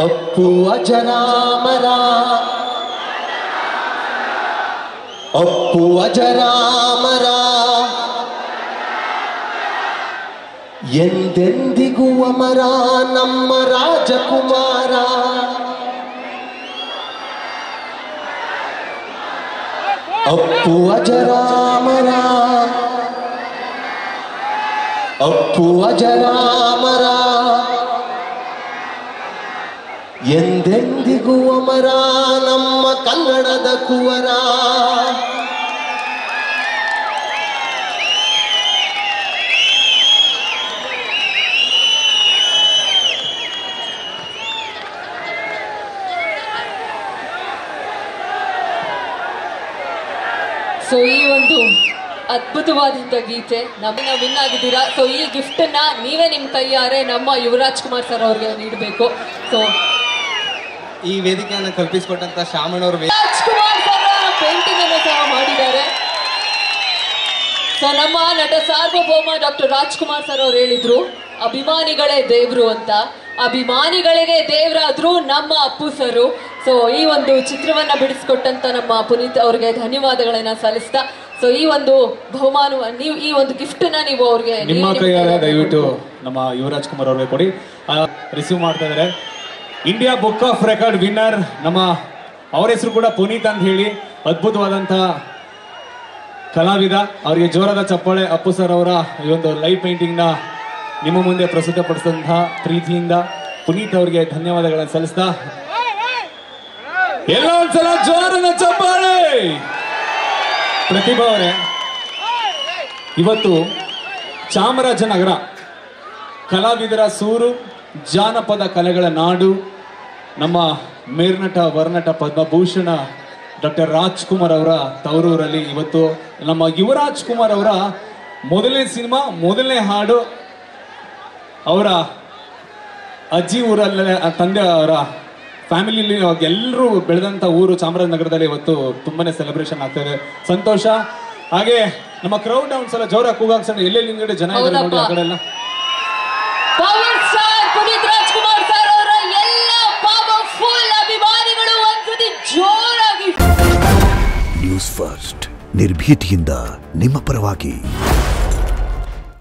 ಅಪ್ಪು ಅಜರಾಮರ ಅಪ್ಪು ಅಜರಾಮರ ಎಂದೆಂದಿಗೂ ಅಮರ ನಮ್ಮ ರಾಜಕುಮಾರ ಅಪ್ಪು ಅಜರಾಮರ ಅಪ್ಪು ಅಜರಾಮರ ಎಂದೆಂದಿಗೂ ಅಮರ ನಮ್ಮ ಕನ್ನಡದ ಕುವರ. ಸೊ ಈ ಒಂದು ಅದ್ಭುತವಾದಂಥ ಗೀತೆ. ನಮ್ಮನ್ನ ವಿನ್ ಆಗಿದ್ದೀರಾ? ಸೊ ಈ ಗಿಫ್ಟ್ ಅನ್ನ ನೀವೇ ನಿಮ್ಮ ಕೈಯಾರೆ ನಮ್ಮ ಯುವರಾಜ್ ಕುಮಾರ್ ಸರ್ ಅವ್ರಿಗೆ ನೀಡಬೇಕು. ಸೊ ಈ ವೇದಿಕೆಯನ್ನು ಕಲ್ಪಿಸಿಕೊಟ್ಟಂತ ರಾಜ್ ಕುಮಾರ್ ಸರ್ ಪೇಂಟಿಂಗ್ ಅನ್ನು ಸಹ ಮಾಡಿದ್ದಾರೆ. ಸೊ ನಮ್ಮ ನಟ ಸಾರ್ವಭೌಮ ಡಾಕ್ಟರ್ ರಾಜ್ಕುಮಾರ್ ಸರ್ ಅವ್ರು ಹೇಳಿದ್ರು ಅಭಿಮಾನಿಗಳೇ ದೇವ್ರು ಅಂತ. ಅಭಿಮಾನಿಗಳಿಗೆ ದೇವರಾದ್ರು ನಮ್ಮ ಅಪ್ಪು ಸರು. ಸೊ ಈ ಒಂದು ಚಿತ್ರವನ್ನ ಬಿಡಿಸ್ಕೊಟ್ಟಂತ ನಮ್ಮ ಪುನೀತ್ ಅವ್ರಿಗೆ ಧನ್ಯವಾದಗಳನ್ನ ಸಲ್ಲಿಸ್ತಾ ಸೊ ಈ ಒಂದು ಬಹುಮಾನ ನೀವು ಈ ಒಂದು ಗಿಫ್ಟ್ ನೀವು ಅವ್ರಿಗೆ ನಿಮ್ಮ ಕೈಯಲ್ಲ ಕೈಯಾರೆ ದಯವಿಟ್ಟು ನಮ್ಮ ಯುವರಾಜ್ ಕುಮಾರ್ ಅವ್ರಿಗೆ ಕೊಡಿ. ರಿಸೀವ್ ಮಾಡ್ತಾ ಇದ್ದಾರೆ India book of record winner ನಮ್ಮ ಅವರ ಹೆಸರು ಕೂಡ ಪುನೀತ್ ಅಂತ ಹೇಳಿ ಅದ್ಭುತವಾದಂತಹ ಕಲಾವಿದ. ಅವರಿಗೆ ಜೋರಾದ ಚಪ್ಪಾಳೆ ಅಪ್ಪು ಸರ್ ಅವರ ಈ ಒಂದು ಲೈವ್ ಪೇಂಟಿಂಗ್ನ ನಿಮ್ಮ ಮುಂದೆ ಪ್ರಸ್ತುತಪಡಿಸಿದಂತಹ ಪ್ರೀತಿಯಿಂದ ಪುನೀತ್ ಅವರಿಗೆ ಧನ್ಯವಾದಗಳನ್ನು ಸಲ್ಲಿಸ್ತಾ ಎಲ್ಲ ಒಂದ್ಸಲ ಜೋರಾದ ಚಪ್ಪಾಳೆ! ಪ್ರತಿಭಾ ಅವರೇ, ಇವತ್ತು ಚಾಮರಾಜನಗರ ಕಲಾವಿದರ ಸೂರು, ಜಾನಪದ ಕಲೆಗಳ ನಾಡು, ನಮ್ಮ ಮೇರ್ನಟ, ವರ್ನಟ, ಪದ್ಮಭೂಷಣ ಡಾಕ್ಟರ್ ರಾಜ್ಕುಮಾರ್ ಅವರ ತವರೂರಲ್ಲಿ ಇವತ್ತು ನಮ್ಮ ಯುವರಾಜ್ ಕುಮಾರ್ ಅವರ ಮೊದಲನೇ ಸಿನಿಮಾ, ಮೊದಲನೇ ಹಾಡು ಅವರ ಅಜ್ಜಿ ಊರಲ್ಲೇ ತಂದೆ ಅವರ ಫ್ಯಾಮಿಲಿಲಿ ಎಲ್ಲರೂ ಬೆಳೆದಂತ ಊರು ಚಾಮರಾಜನಗರದಲ್ಲಿ ಇವತ್ತು ತುಂಬಾನೇ ಸೆಲೆಬ್ರೇಷನ್ ಆಗ್ತಾ ಇದೆ. ಸಂತೋಷ. ಹಾಗೆ ನಮ್ಮ ಕ್ರೌಡ್ ಒಂದ್ಸಲ ಜೋರ ಕೂಗಾಕ್ಸೋಣ. ಎಲ್ಲೆಲ್ಲಿ ಹಿಂಗಡೆ ಜನ ಇದ್ದಾರೆ ನೋಡಿ ಆ ಕಡೆ ಎಲ್ಲ. ಎಲ್ಲ ನ್ಯೂಸ್ ಫಸ್ಟ್ ನಿರ್ಭೀತಿಯಿಂದ ನಿಮ್ಮ ಪರವಾಗಿ.